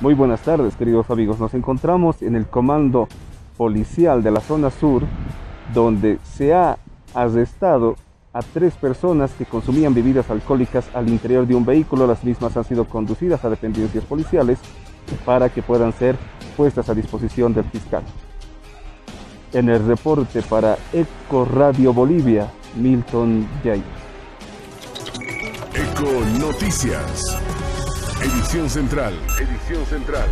Muy buenas tardes, queridos amigos. Nos encontramos en el comando policial de la zona sur, donde se ha arrestado a tres personas que consumían bebidas alcohólicas al interior de un vehículo. Las mismas han sido conducidas a dependencias policiales para que puedan ser puestas a disposición del fiscal. En el reporte para Eco Radio Bolivia, Milton Jay. Eco Noticias. Edición central. Edición central.